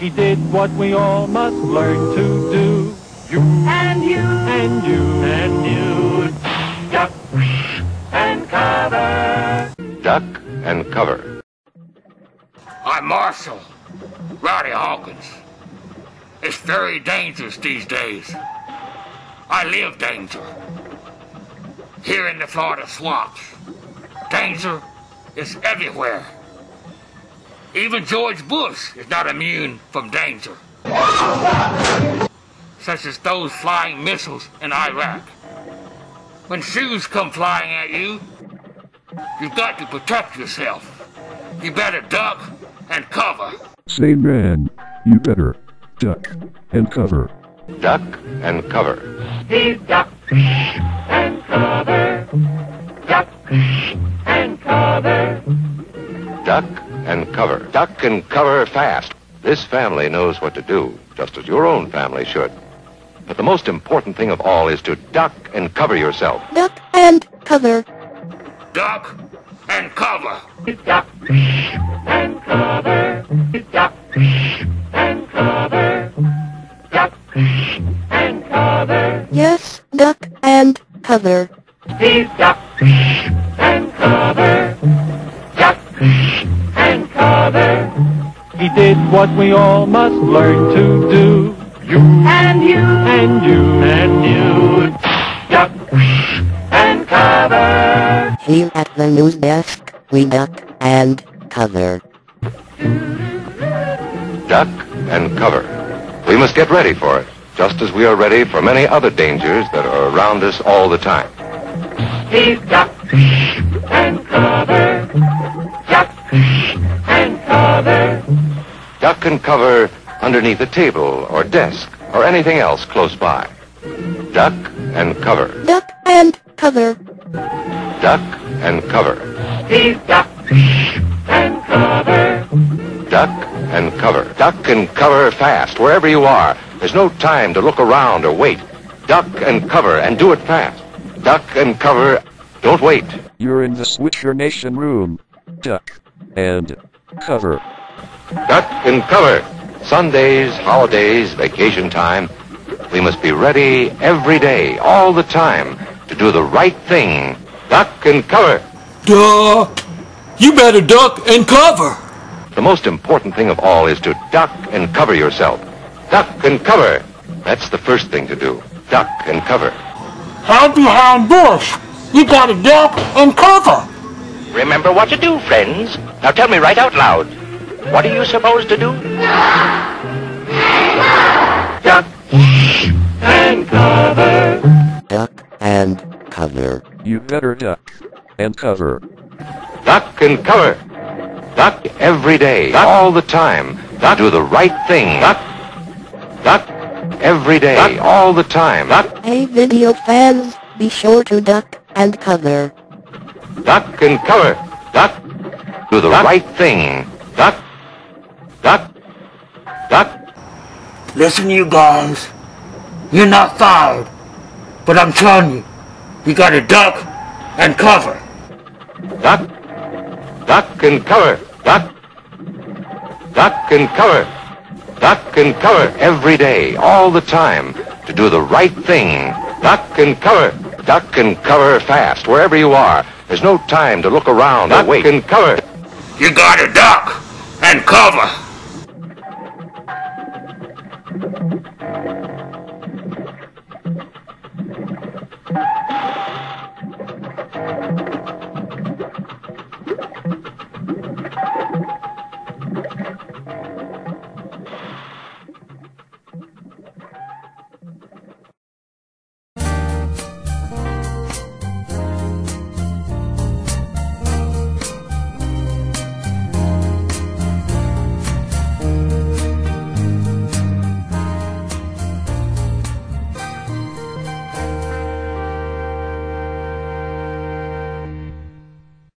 He did what we all must learn to do. You And you, and you and you, duck and cover. Duck and cover. I'm Marshall, Roddy Hawkins. It's very dangerous these days. I live danger. Here in the Florida swamps, danger is everywhere. Even George Bush is not immune from danger. Such as those flying missiles in Iraq. When shoes come flying at you, you've got to protect yourself. You better duck and cover. Say man, you better duck and cover. Duck and cover. He duck and cover. Duck and cover fast. This family knows what to do, just as your own family should. But the most important thing of all is to duck and cover yourself. duck and cover, Duck and cover. Duck and cover. Duck and cover. Duck He did what we all must learn to do. You And you, and you and you, duck and cover. here at the news desk, we duck and cover. Duck and cover. We must get ready for it, just as we are ready for many other dangers that are around us all the time. He duck and cover. Duck and cover underneath a table or desk or anything else close by. Duck and cover. Duck and cover, Duck and cover. He duck and cover. Duck and cover. Duck and cover fast, wherever you are. There's no time to look around or wait. Duck and cover and do it fast. Duck and cover. Don't wait. You're in the Situation room. Duck and cover. Duck and cover. Sundays, holidays, vacation time. We must be ready every day, all the time, to do the right thing. Duck and cover. Duh! You better duck and cover! The most important thing of all is to duck and cover yourself. Duck and cover. That's the first thing to do. Duck and cover. Hide behind bush. You gotta duck and cover. Remember what to do, friends. Now tell me right out loud. What are you supposed to do? Duck and cover. duck and cover, You better duck and cover. Duck and cover. Duck every day, duck all the time. Duck do the right thing. Duck. Duck every day, all the time. Duck. hey video fans, be sure to duck and cover, Duck and cover. Duck. Do the right thing. Duck. Duck. Duck. Listen, you guys. You're not fired. But I'm telling you, you gotta duck and cover. Duck. Duck and cover. Duck. Duck and cover. Duck and cover every day, all the time, to do the right thing. Duck and cover. Duck and cover fast, wherever you are. There's no time to look around or wait. Duck and cover. You gotta duck and cover. Thank you.